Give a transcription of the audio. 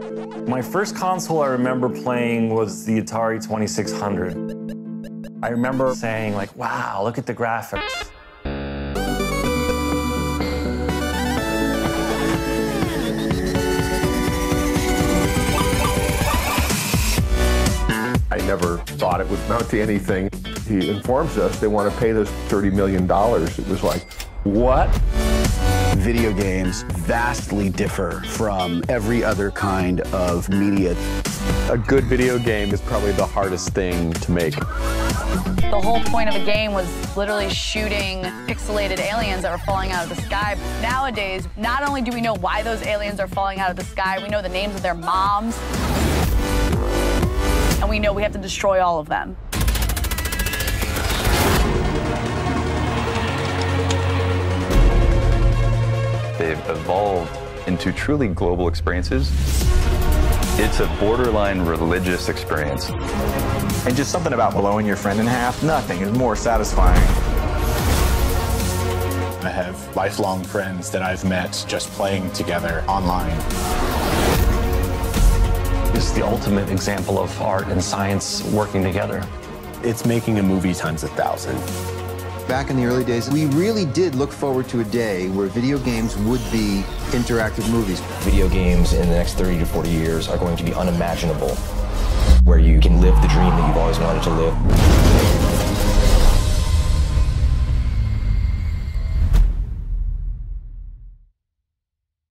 My first console I remember playing was the Atari 2600. I remember saying like, wow, look at the graphics. I never thought it would amount to anything. He informs us they want to pay us $30 million. It was like, what? Video games vastly differ from every other kind of media. A good video game is probably the hardest thing to make. The whole point of a game was literally shooting pixelated aliens that were falling out of the sky. Nowadays, not only do we know why those aliens are falling out of the sky, we know the names of their moms and we know we have to destroy all of them. They've evolved into truly global experiences. It's a borderline religious experience. And just something about blowing your friend in half, nothing is more satisfying. I have lifelong friends that I've met just playing together online. It's the ultimate example of art and science working together. It's making a movie times a thousand. Back in the early days, we really did look forward to a day where video games would be interactive movies. Video games in the next 30 to 40 years are going to be unimaginable, where you can live the dream that you've always wanted to live.